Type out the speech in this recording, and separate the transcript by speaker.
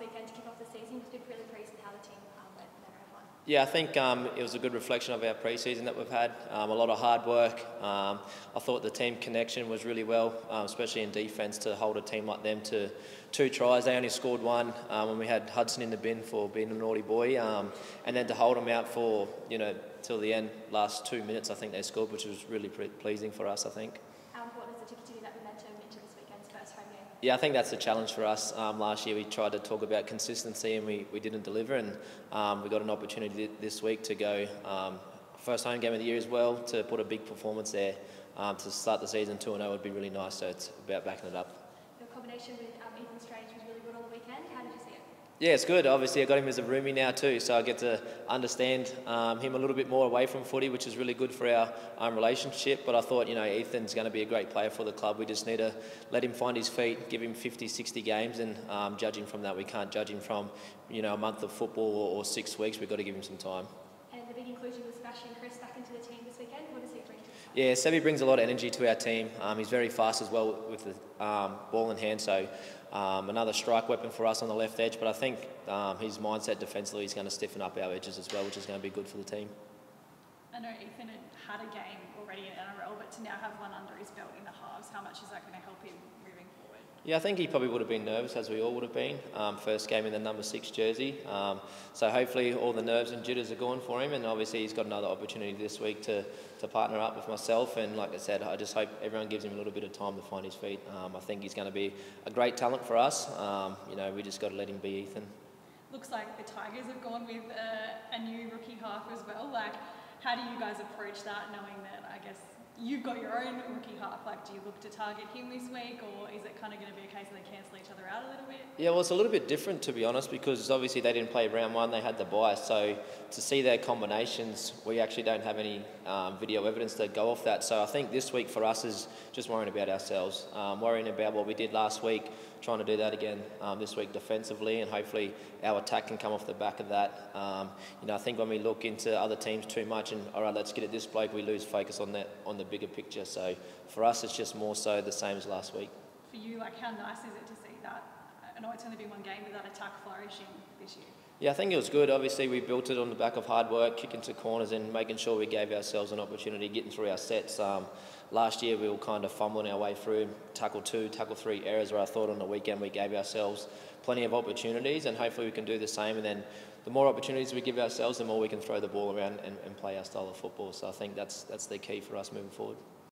Speaker 1: weekend to kick off the season. Been really pleased with how the team um, went.
Speaker 2: Yeah, I think um, it was a good reflection of our pre-season that we've had. Um, a lot of hard work. Um, I thought the team connection was really well, um, especially in defence, to hold a team like them to two tries. They only scored one um, when we had Hudson in the bin for being a naughty boy, and then to hold them out for you know till the end, last two minutes, I think they scored, which was really pleasing for us. I think.
Speaker 1: How important is it to continue that momentum into this weekend's first home game?
Speaker 2: Yeah, I think that's the challenge for us. Um, last year we tried to talk about consistency and we, we didn't deliver, and um, we got an opportunity this week to go um, first home game of the year as well to put a big performance there. Um, to start the season 2 and 0 would be really nice, so it's about backing it up.
Speaker 1: Your combination with um, Ethan Strange was really good on the weekend. How did you see it?
Speaker 2: Yeah, it's good. Obviously, I got him as a roomie now too, so I get to understand um, him a little bit more away from footy, which is really good for our um, relationship. But I thought, you know, Ethan's going to be a great player for the club. We just need to let him find his feet, give him 50, 60 games, and um, judge him from that. We can't judge him from, you know, a month of football or, or six weeks. We've got to give him some time.
Speaker 1: And the big inclusion was Sebastian Kris back into the team this weekend. What does he bring to
Speaker 2: Yeah, Sebi brings a lot of energy to our team. Um, he's very fast as well with the um, ball in hand, so um, another strike weapon for us on the left edge. But I think um, his mindset defensively is going to stiffen up our edges as well, which is going to be good for the team.
Speaker 3: I know Ethan had had a game already in NRL, but to now have one under his belt in the halves, how much is that going to help him?
Speaker 2: Yeah, I think he probably would have been nervous, as we all would have been. Um, first game in the number six jersey. Um, so hopefully all the nerves and jitters are gone for him, and obviously he's got another opportunity this week to, to partner up with myself. And like I said, I just hope everyone gives him a little bit of time to find his feet. Um, I think he's going to be a great talent for us. Um, you know, we just got to let him be Ethan.
Speaker 3: Looks like the Tigers have gone with a new rookie half as well. Like, how do you guys approach that, knowing that I guess you've got your own rookie half? Like, do you look to target him this week, or is it kind of going to be a case of they cancel each other out a little bit?
Speaker 2: Yeah, well, it's a little bit different to be honest, because obviously they didn't play round one; they had the bye. So to see their combinations, we actually don't have any um, video evidence to go off that. So I think this week for us is just worrying about ourselves, um, worrying about what we did last week, trying to do that again um, this week defensively, and hopefully our attack can come off the back of that. Um, you know, I think when we look into other teams too much, and all right, let's get it this bloke, we lose focus on that on the bigger picture. So for us, it's just more so the same as last week.
Speaker 3: For you, like, how nice is it to see that? I know it's only been one game, but that attack flourishing this year.
Speaker 2: Yeah, I think it was good. Obviously, we built it on the back of hard work, kicking to corners and making sure we gave ourselves an opportunity getting through our sets. Um, last year, we were kind of fumbling our way through tackle two, tackle three errors where I thought on the weekend we gave ourselves plenty of opportunities, and hopefully we can do the same. And then the more opportunities we give ourselves, the more we can throw the ball around and, and play our style of football. So I think that's that's the key for us moving forward.